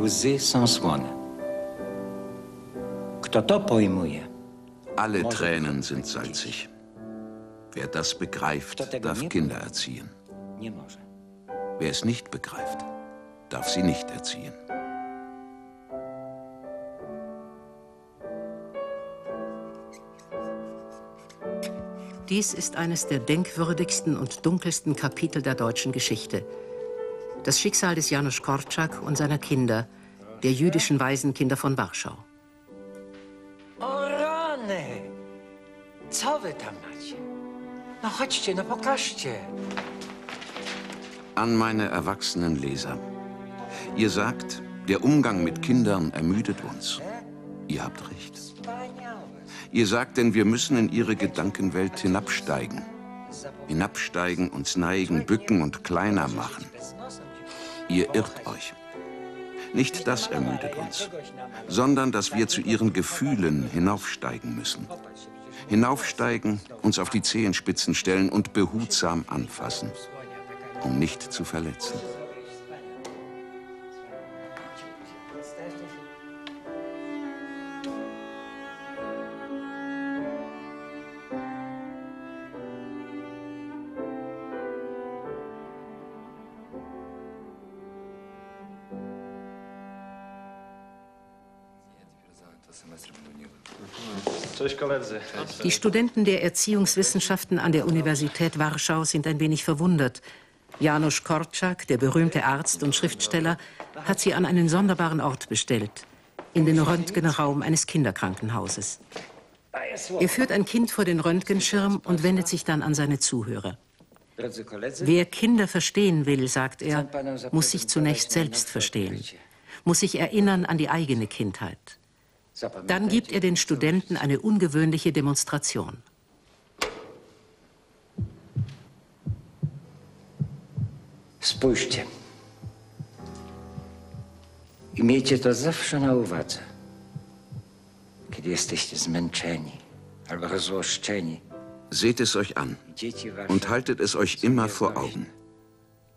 Łzy są słone. Kto to pojmuje, Alle Tränen sind salzig. Wer das begreift, darf Kinder erziehen. Wer es nicht begreift, darf sie nicht erziehen. Dies ist eines der denkwürdigsten und dunkelsten Kapitel der deutschen Geschichte. Das Schicksal des Janusz Korczak und seiner Kinder, der jüdischen Waisenkinder von Warschau. O rany! Co wy tam macie? No chodźcie, no pokażcie. An meine erwachsenen Leser. Ihr sagt, der Umgang mit Kindern ermüdet uns. Ihr habt recht. Ihr sagt denn, wir müssen in ihre Gedankenwelt hinabsteigen. Hinabsteigen, uns neigen, bücken und kleiner machen. Ihr irrt euch. Nicht das ermüdet uns, sondern dass wir zu ihren Gefühlen hinaufsteigen müssen. Hinaufsteigen, uns auf die Zehenspitzen stellen und behutsam anfassen, um nicht zu verletzen. Die Studenten der Erziehungswissenschaften an der Universität Warschau sind ein wenig verwundert. Janusz Korczak, der berühmte Arzt und Schriftsteller, hat sie an einen sonderbaren Ort bestellt, in den Röntgenraum eines Kinderkrankenhauses. Er führt ein Kind vor den Röntgenschirm und wendet sich dann an seine Zuhörer. Wer Kinder verstehen will, sagt er, muss sich zunächst selbst verstehen, muss sich erinnern an die eigene Kindheit. Dann gibt er den Studenten eine ungewöhnliche Demonstration. Spójrzcie. I miejcie to zawsze na uwadze. Kiedy jesteście zmęczeni albo rozłoszczeni, Seht es euch an und haltet es euch immer vor Augen.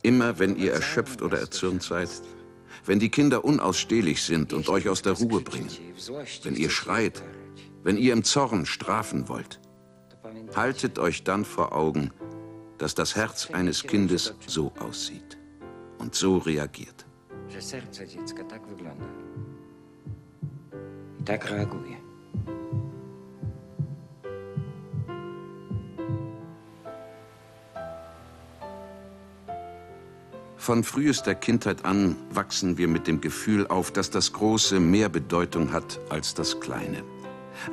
Immer wenn ihr erschöpft oder erzürnt seid, wenn die Kinder unausstehlich sind und euch aus der Ruhe bringen, wenn ihr schreit, wenn ihr im Zorn strafen wollt, haltet euch dann vor Augen, dass das Herz eines Kindes so aussieht und so reagiert. że serce Von frühester Kindheit an wachsen wir mit dem Gefühl auf, dass das Große mehr Bedeutung hat als das Kleine.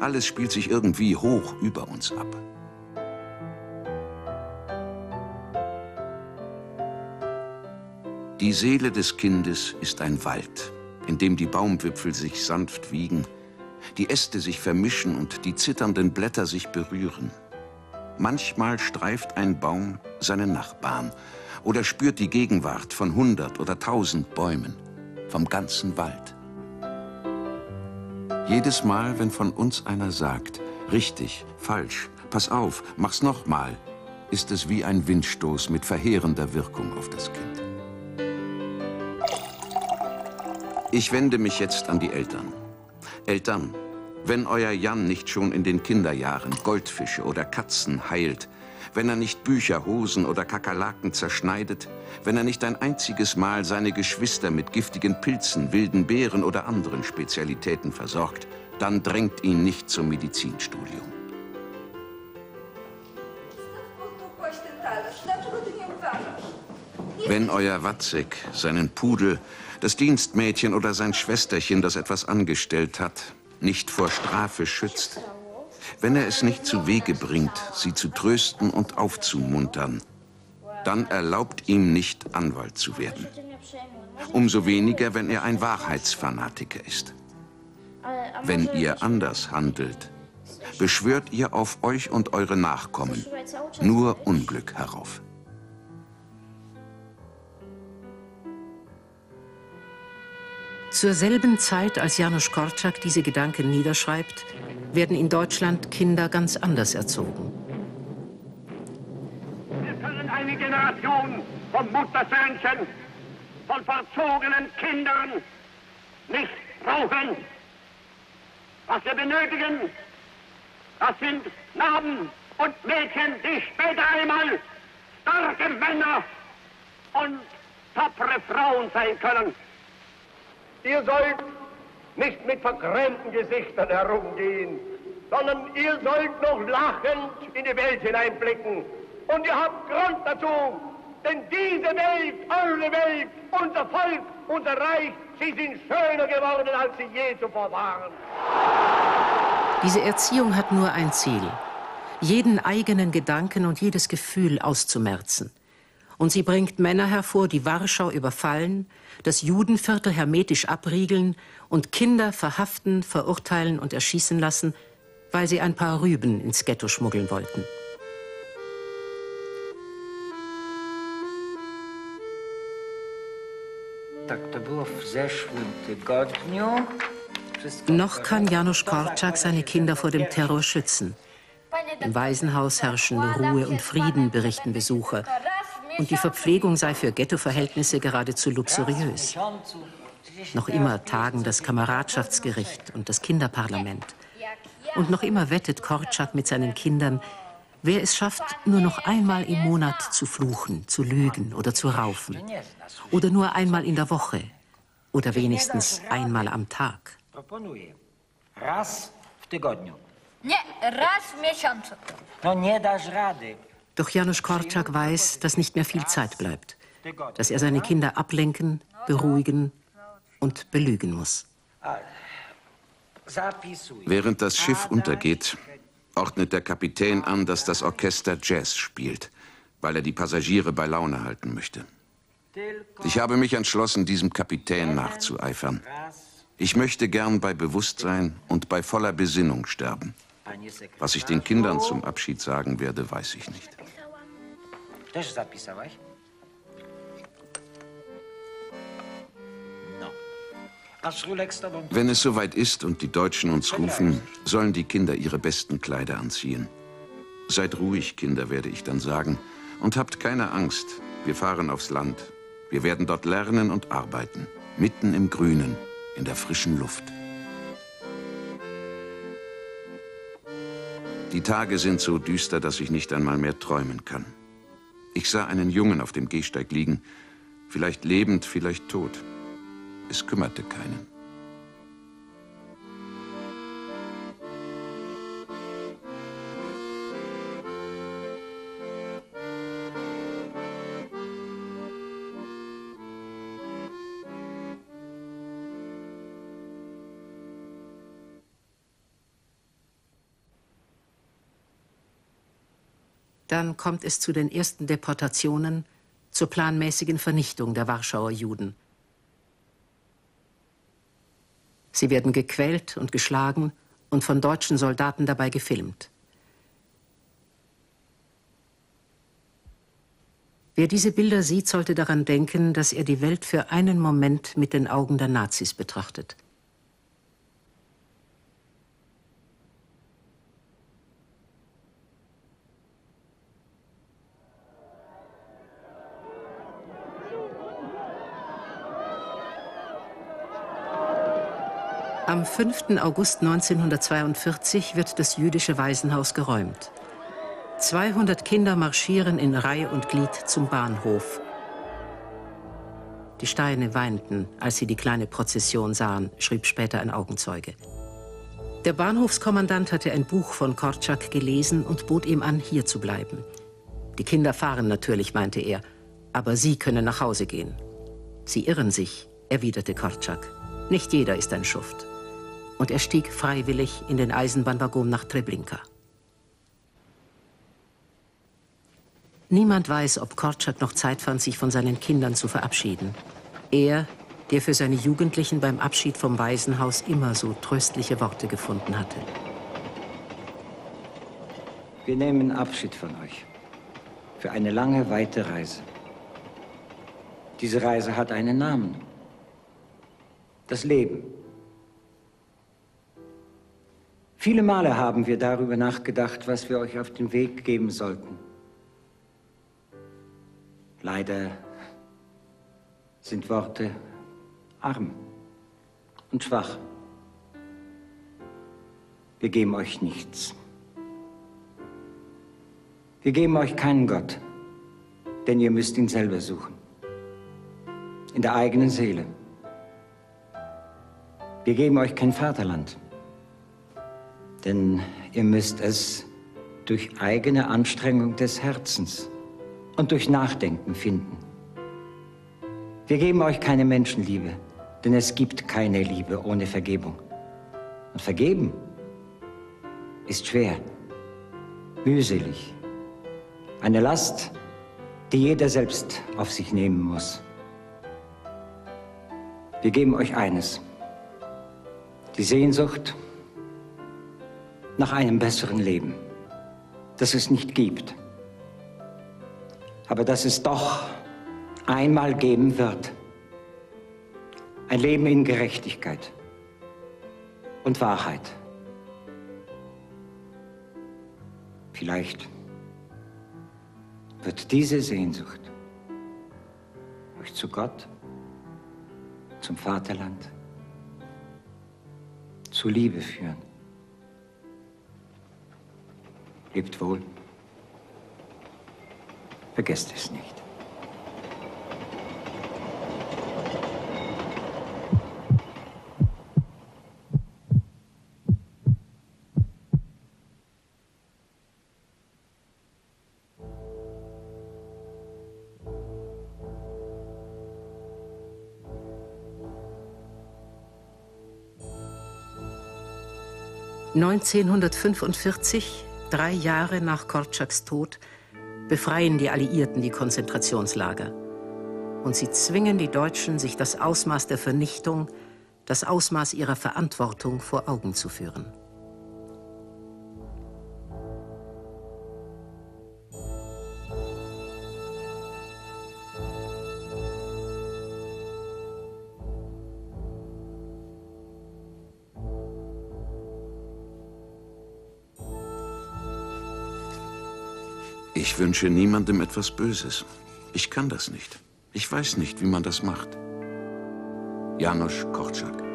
Alles spielt sich irgendwie hoch über uns ab. Die Seele des Kindes ist ein Wald, in dem die Baumwipfel sich sanft wiegen, die Äste sich vermischen und die zitternden Blätter sich berühren. Manchmal streift ein Baum seinen Nachbarn oder spürt die Gegenwart von hundert oder tausend Bäumen, vom ganzen Wald. Jedes Mal, wenn von uns einer sagt, richtig, falsch, pass auf, mach's nochmal, ist es wie ein Windstoß mit verheerender Wirkung auf das Kind. Ich wende mich jetzt an die Eltern. Eltern, wenn euer Jan nicht schon in den Kinderjahren Goldfische oder Katzen heilt, wenn er nicht Bücher, Hosen oder Kakerlaken zerschneidet, wenn er nicht ein einziges Mal seine Geschwister mit giftigen Pilzen, wilden Beeren oder anderen Spezialitäten versorgt, dann drängt ihn nicht zum Medizinstudium. Wenn euer Watzek seinen Pudel, das Dienstmädchen oder sein Schwesterchen, das etwas angestellt hat, nicht vor Strafe schützt, wenn er es nicht zu Wege bringt, sie zu trösten und aufzumuntern, dann erlaubt ihm nicht, Anwalt zu werden. Umso weniger, wenn er ein Wahrheitsfanatiker ist. Wenn ihr anders handelt, beschwört ihr auf euch und eure Nachkommen nur Unglück herauf. Zur selben Zeit, als Janusz Korczak diese Gedanken niederschreibt, werden in Deutschland Kinder ganz anders erzogen. Wir können eine Generation von Muttersöhnchen, von verzogenen Kindern nicht brauchen. Was wir benötigen, das sind Knaben und Mädchen, die später einmal starke Männer und tapfere Frauen sein können. Ihr sollt nicht mit vergrämten Gesichtern herumgehen, sondern ihr sollt noch lachend in die Welt hineinblicken. Und ihr habt Grund dazu, denn diese Welt, eure Welt, unser Volk, unser Reich, sie sind schöner geworden, als sie je zuvor waren. Diese Erziehung hat nur ein Ziel, jeden eigenen Gedanken und jedes Gefühl auszumerzen. Und sie bringt Männer hervor, die Warschau überfallen, das Judenviertel hermetisch abriegeln und Kinder verhaften, verurteilen und erschießen lassen, weil sie ein paar Rüben ins Ghetto schmuggeln wollten. Noch kann Janusz Korczak seine Kinder vor dem Terror schützen. Im Waisenhaus herrschen Ruhe und Frieden, berichten Besucher. Und die Verpflegung sei für Ghettoverhältnisse geradezu luxuriös. Noch immer tagen das Kameradschaftsgericht und das Kinderparlament. Und noch immer wettet Korczak mit seinen Kindern, wer es schafft, nur noch einmal im Monat zu fluchen, zu lügen oder zu raufen. Oder nur einmal in der Woche. Oder wenigstens einmal am Tag. Raz w tygodniu. Nie, raz w miesiącu. No nie dasz rady. Doch Janusz Korczak weiß, dass nicht mehr viel Zeit bleibt. Dass er seine Kinder ablenken, beruhigen und belügen muss. Während das Schiff untergeht, ordnet der Kapitän an, dass das Orchester Jazz spielt, weil er die Passagiere bei Laune halten möchte. Ich habe mich entschlossen, diesem Kapitän nachzueifern. Ich möchte gern bei Bewusstsein und bei voller Besinnung sterben. Was ich den Kindern zum Abschied sagen werde, weiß ich nicht. Też Wenn es soweit ist und die Deutschen uns rufen, sollen die Kinder ihre besten Kleider anziehen. Seid ruhig, Kinder, werde ich dann sagen. Und habt keine Angst. Wir fahren aufs Land. Wir werden dort lernen und arbeiten. Mitten im Grünen, in der frischen Luft. Die Tage sind so düster, dass ich nicht einmal mehr träumen kann. Ich sah einen Jungen auf dem Gehsteig liegen, vielleicht lebend, vielleicht tot. Es kümmerte keinen. Dann kommt es zu den ersten Deportationen, zur planmäßigen Vernichtung der Warschauer Juden. Sie werden gequält und geschlagen und von deutschen Soldaten dabei gefilmt. Wer diese Bilder sieht, sollte daran denken, dass er die Welt für einen Moment mit den Augen der Nazis betrachtet. 5. August 1942 wird das jüdische Waisenhaus geräumt. 200 Kinder marschieren in Reihe und Glied zum Bahnhof. Die Steine weinten, als sie die kleine Prozession sahen, schrieb später ein Augenzeuge. Der Bahnhofskommandant hatte ein Buch von Korczak gelesen und bot ihm an, hier zu bleiben. Die Kinder fahren natürlich, meinte er, aber sie können nach Hause gehen. Sie irren sich, erwiderte Korczak. Nicht jeder ist ein Schuft. Und er stieg freiwillig in den Eisenbahnwaggon nach Treblinka. Niemand weiß, ob Korczak noch Zeit fand, sich von seinen Kindern zu verabschieden. Er, der für seine Jugendlichen beim Abschied vom Waisenhaus immer so tröstliche Worte gefunden hatte. Wir nehmen Abschied von euch. Für eine lange, weite Reise. Diese Reise hat einen Namen. Das Leben. Viele Male haben wir darüber nachgedacht, was wir euch auf den Weg geben sollten. Leider sind Worte arm. und schwach. Wir geben euch nichts. Wir geben euch keinen Gott, denn ihr müsst ihn selber suchen. In der eigenen Seele. Wir geben euch kein Vaterland, denn ihr müsst es durch eigene Anstrengung des Herzens und durch Nachdenken finden. Wir geben euch keine Menschenliebe, denn es gibt keine Liebe ohne Vergebung. Und vergeben ist schwer, mühselig, eine Last, die jeder selbst auf sich nehmen muss. Wir geben euch eines, die Sehnsucht nach einem besseren Leben, das es nicht gibt, aber das es doch einmal geben wird. Ein Leben in Gerechtigkeit und Wahrheit. Vielleicht wird diese Sehnsucht euch zu Gott, zum Vaterland, zu Liebe führen. Lebt wohl. Vergesst es nicht. 1945, drei Jahre nach Korczaks Tod, befreien die Alliierten die Konzentrationslager. Und sie zwingen die Deutschen, sich das Ausmaß der Vernichtung, das Ausmaß ihrer Verantwortung vor Augen zu führen. Ich wünsche niemandem etwas Böses. Ich kann das nicht. Ich weiß nicht, wie man das macht. Janusz Korczak